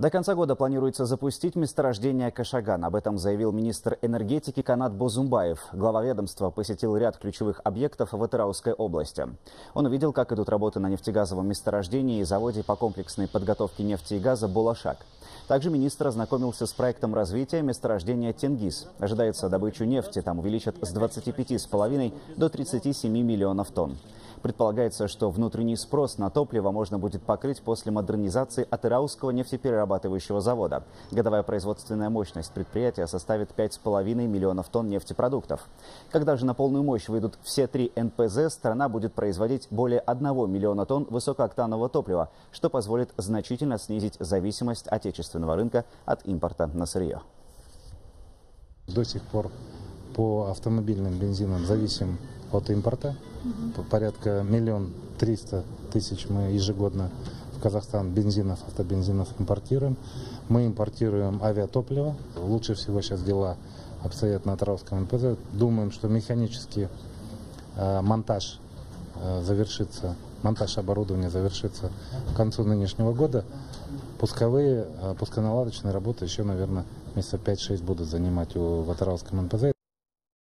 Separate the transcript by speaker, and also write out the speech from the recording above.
Speaker 1: До конца года планируется запустить месторождение Кашаган. Об этом заявил министр энергетики Канат Бозумбаев. Глава ведомства посетил ряд ключевых объектов в Атырауской области. Он увидел, как идут работы на нефтегазовом месторождении и заводе по комплексной подготовке нефти и газа «Булашак». Также министр ознакомился с проектом развития месторождения Тенгиз. Ожидается, добычу нефти там увеличат с 25,5 до 37 миллионов тонн. Предполагается, что внутренний спрос на топливо можно будет покрыть после модернизации Атырауского нефтеперерабатывающего завода. Годовая производственная мощность предприятия составит 5,5 миллионов тонн нефтепродуктов. Когда же на полную мощь выйдут все три НПЗ, страна будет производить более 1 миллиона тонн высокооктанового топлива, что позволит значительно снизить зависимость отечественного рынка от импорта на сырье.
Speaker 2: До сих пор по автомобильным бензинам зависим от импорта. Порядка миллион триста тысяч мы ежегодно в Казахстан бензинов, автобензинов импортируем. Мы импортируем авиатопливо. Лучше всего сейчас дела обстоят на Таровском НПЗ. Думаем, что механический э, монтаж э, завершится, монтаж оборудования завершится к концу нынешнего года. Пусковые, э, пусконаладочные работы еще, наверное, месяца 5-6 будут занимать у Ватаровском НПЗ.